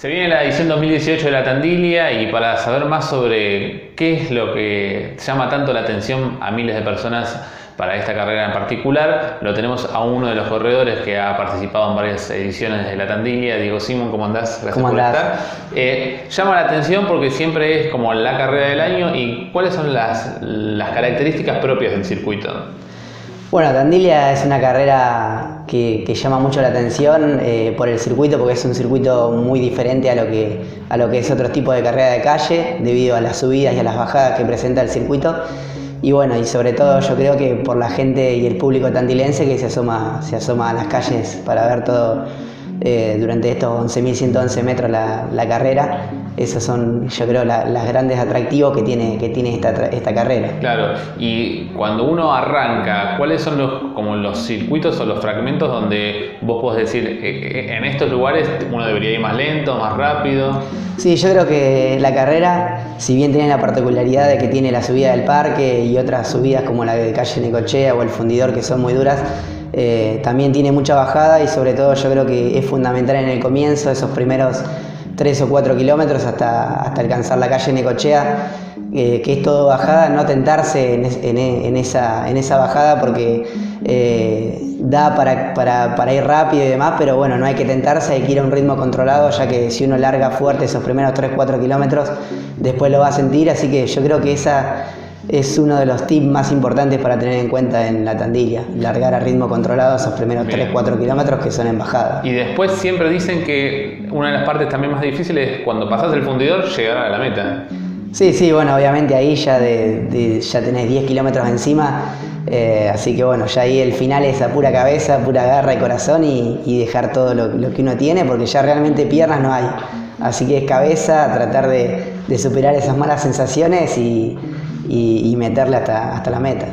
Se viene la edición 2018 de la Tandilia y para saber más sobre qué es lo que llama tanto la atención a miles de personas para esta carrera en particular, lo tenemos a uno de los corredores que ha participado en varias ediciones de la Tandilia, Diego Simón, ¿cómo andás? Gracias por estar. Eh, llama la atención porque siempre es como la carrera del año y cuáles son las, las características propias del circuito. Bueno, Tandilia es una carrera que, llama mucho la atención eh, por el circuito, porque es un circuito muy diferente a lo, que, a lo que es otro tipo de carrera de calle, debido a las subidas y a las bajadas que presenta el circuito. Y bueno, y sobre todo yo creo que por la gente y el público tandilense que se asoma, se asoma a las calles para ver todo eh, durante estos 11.111 metros la, la carrera esos son, yo creo, los grandes atractivos que tiene, que tiene esta, esta, carrera. Claro, y cuando uno arranca, ¿cuáles son los, como los circuitos o los fragmentos donde vos podés decir, eh, eh, en estos lugares uno debería ir más lento, más rápido? Sí, yo creo que la carrera, si bien tiene la particularidad de que tiene la subida del parque y otras subidas como la de calle Necochea o el fundidor que son muy duras, eh, también tiene mucha bajada y sobre todo yo creo que es fundamental en el comienzo, esos primeros 3 o 4 kilómetros hasta, hasta alcanzar la calle Necochea, eh, que es todo bajada, no tentarse en, esa, en esa bajada porque eh, da para, para, ir rápido y demás, pero bueno, no hay que tentarse, hay que ir a un ritmo controlado, ya que si uno larga fuerte esos primeros 3-4 kilómetros, después lo va a sentir, así que yo creo que esa es uno de los tips más importantes para tener en cuenta en la tandilla, largar a ritmo controlado esos primeros 3-4 kilómetros que son en bajada. Y después siempre dicen que una de las partes también más difíciles es cuando pasas el fundidor llegar a la meta. Sí, sí, bueno, obviamente ahí ya, de, ya tenés 10 kilómetros encima, eh, así que bueno, ya ahí el final es a pura cabeza, pura garra y corazón y, dejar todo lo, que uno tiene, porque ya realmente piernas no hay. Así que es cabeza, tratar de, de superar esas malas sensaciones y, y, meterle hasta, hasta la meta.